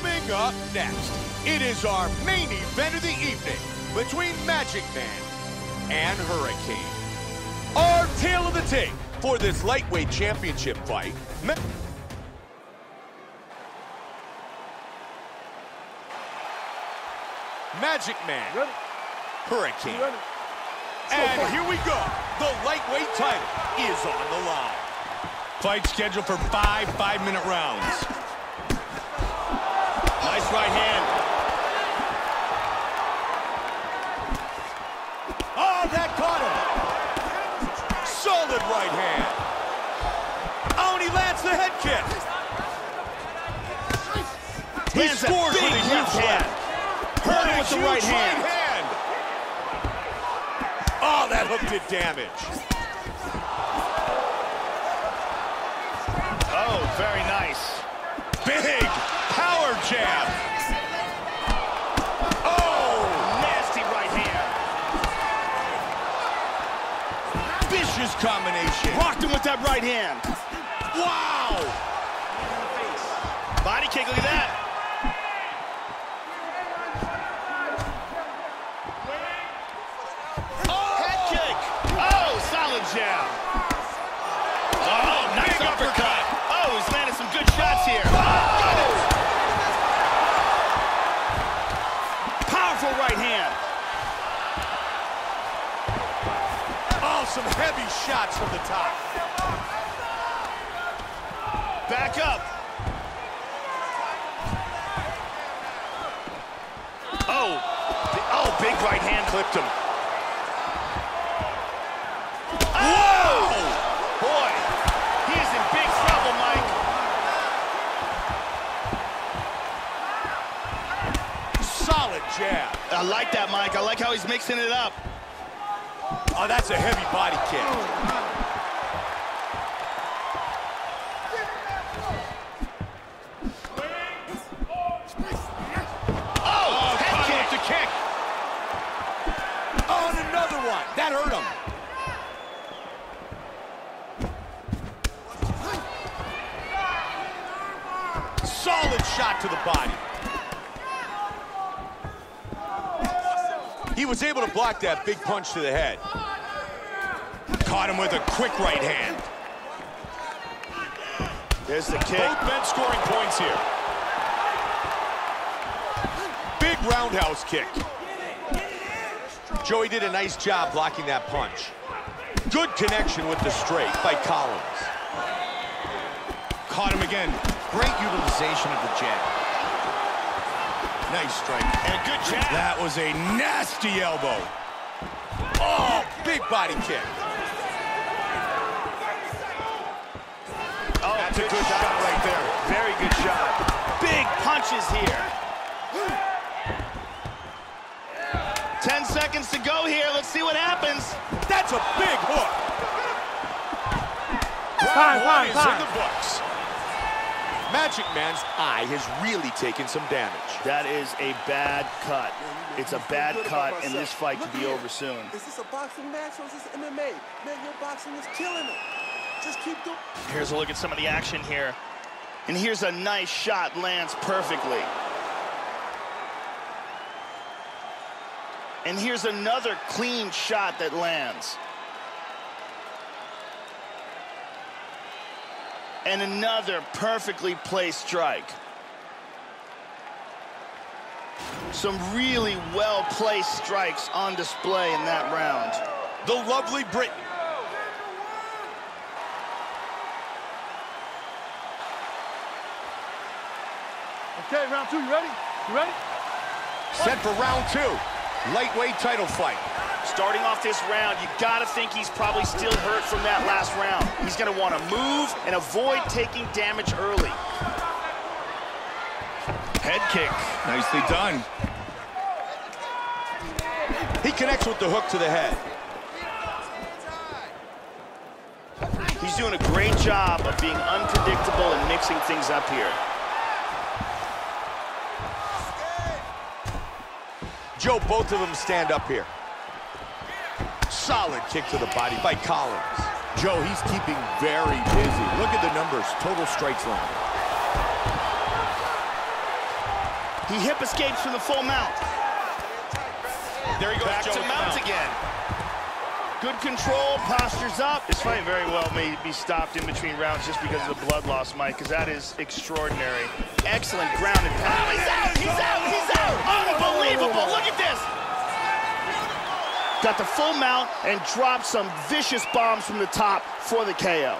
Coming up next, it is our main event of the evening between Magic Man and Hurricane. Our tale of the tape for this lightweight championship fight. Ma Magic Man, Ready? Hurricane. Ready? And here we go. The lightweight title is on the line. Fight scheduled for five five-minute rounds. Lands a scores with big a huge left hand. Hurt him with the right hand. hand. Oh, that hook did damage. Oh, very nice. Big power jab. Oh, Nasty right hand. vicious combination. Rocked him with that right hand. Wow. Body kick, look at that. Some heavy shots from the top. Back up. Oh, oh, big right hand clipped him. Oh! Boy, he is in big trouble, Mike. Solid jab. I like that, Mike. I like how he's mixing it up. Oh, that's a heavy body kick. Oh, oh head kick. the kick. Oh, and another one. That hurt him. Solid shot to the body. He was able to block that big punch to the head. Caught him with a quick right hand. There's the kick. Both men scoring points here. Big roundhouse kick. Joey did a nice job blocking that punch. Good connection with the straight by Collins. Caught him again. Great utilization of the jab. Nice strike. And a good jab. That was a nasty elbow. Oh, big body kick. That's a good shot right there. Very good shot. Big punches here. Ten seconds to go here. Let's see what happens. That's a big hook. Time, Round time, time. in the books. Magic Man's eye has really taken some damage. That is a bad cut. It's a bad cut, and this fight could be over soon. Is this a boxing match or is this MMA? Man, your boxing is killing it. Just keep doing. Here's a look at some of the action here. And here's a nice shot, lands perfectly. And here's another clean shot that lands. And another perfectly placed strike. Some really well-placed strikes on display in that round. The lovely Britain. Okay, round two, you ready? You ready? Set for round two. Lightweight title fight. Starting off this round, you gotta think he's probably still hurt from that last round. He's gonna wanna move and avoid taking damage early. Head kick. Nicely done. He connects with the hook to the head. He's doing a great job of being unpredictable and mixing things up here. Joe, both of them stand up here. Solid kick to the body by Collins. Joe, he's keeping very busy. Look at the numbers. Total strikes line. He hip escapes from the full mount. There he goes, Back Joey to mount again. Good control, postures up. This fight very well may be stopped in between rounds just because of the blood loss, Mike, because that is extraordinary. Excellent ground and pound. Oh, he's out, he's out, he's out. Unbelievable, look at this. Got the full mount and dropped some vicious bombs from the top for the KO.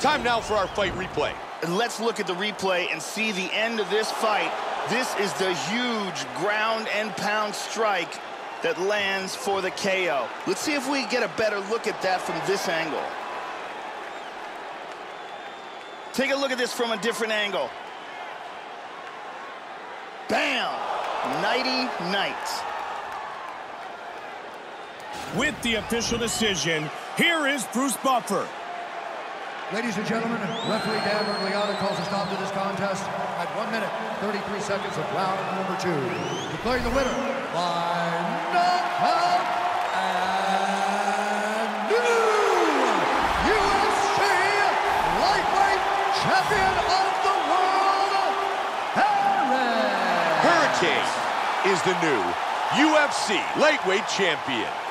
Time now for our fight replay. Let's look at the replay and see the end of this fight. This is the huge ground and pound strike that lands for the KO. Let's see if we get a better look at that from this angle. Take a look at this from a different angle. Bam! Nighty night. With the official decision, here is Bruce Buffer. Ladies and gentlemen, referee Dan Miragliotta calls a stop to this contest at 1 minute, 33 seconds of round number two. Declaring the winner by knockout and new UFC lightweight champion of the world, Aaron. Hurricane is the new UFC lightweight champion.